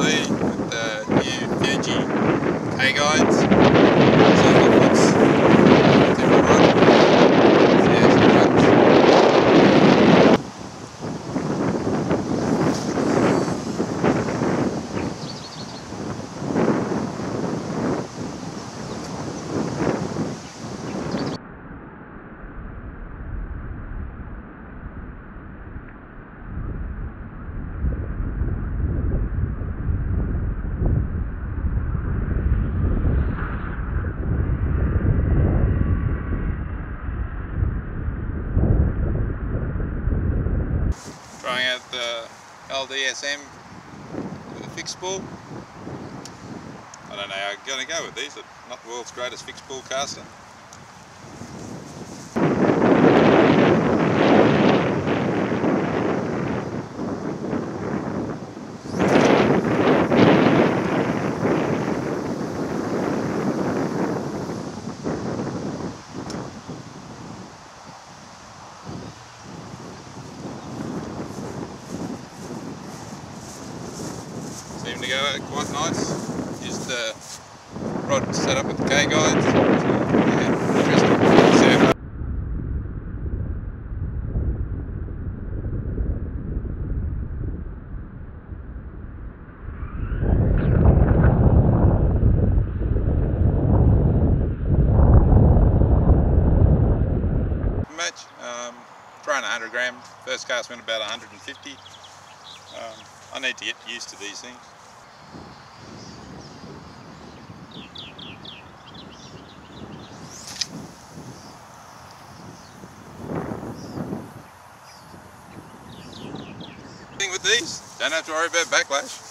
Lee with the new Fuji K-Guides. Trying out the LDSM fixed spool. I don't know how I'm going to go with these. I'm not the world's greatest fixed spool caster. Go quite nice. Used the rod set up with the interesting. So, match. Um, throwing 100 gram. First cast went about 150. Um, I need to get used to these things. With these, don't have to worry about backlash.